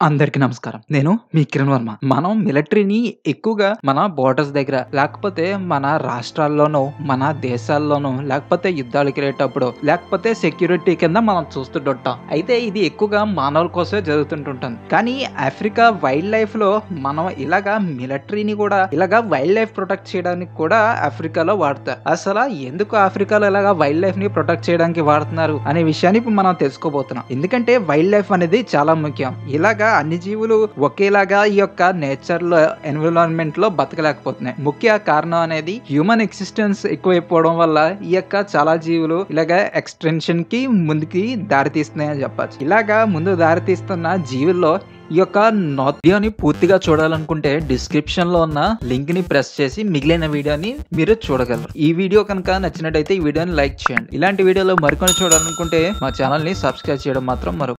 అందరికీ నమస్కారం. నేను మీ కిరణ్ వర్మ. మనం మిలిటరీని ఎక్కువగా మన బోర్డర్స్ దగ్గర, లేకపోతే మన రాష్ట్రాల్లోనో, మన దేశాల్లోనో, లేకపోతే యుద్ధాలకెళ్ళేటప్పుడు, లేకపోతే సెక్యూరిటీ కింద మనం చూస్తుంటుంటాం. అయితే ఇది ఎక్కువగా మానవుల కోసమే జరుగుతుంటుంటుంది. కానీ ఆఫ్రికా వైల్డ్ లైఫ్‌లో మనం ఇలాగా మిలిటరీని కూడా ఇలాగా వైల్డ్ లైఫ్ ప్రొటెక్ట్ చేయడానికి కూడా ఆఫ్రికాలో వాడతారు. అసలు ఎందుకు ఆఫ్రికాలో ఇలాగా వైల్డ్ లైఫ్‌ని ప్రొటెక్ట్ చేయడానికి వాడుతున్నారు అనే విషయాన్ని మనం తెలుసుకోబోతున్నాం. ఎందుకంటే వైల్డ్ లైఫ్ అనేది చాలా ముఖ్యం. ఇలాగా అన్ని జీవులు ఒకేలాగా ఈ యొక్క నేచర్‌లో ఎన్విరాన్మెంట్‌లో బతకలేకపోతున్నాయి. ముఖ్య కారణం అనేది హ్యూమన్ ఎక్సిస్టెన్స్ ఎక్కువైపోవడం వల్ల ఈ యొక్క చాలా జీవులు ఇలాగ ఎక్స్‌టెన్షన్‌కి ముందుకి దారి అని చెప్పచ్చు ఇలాగా ముందు దారి తీస్తున్న జీవుల్లో ఈ యొక్క వీడియోని పూర్తిగా చూడాలనుకుంటే డిస్క్రిప్షన్‌లో ఉన్న లింక్‌ని ప్రెస్ చేసి మిగిలిన వీడియోని మీరు చూడగలరు. ఈ వీడియో కనుక నచ్చినట్టయితే ఈ వీడియోని లైక్ చేయండి. ఇలాంటి వీడియోలో మరికొన్ని చూడాలనుకుంటే మా ఛానల్‌ని సబ్స్క్రైబ్ చేయడం మాత్రం మరో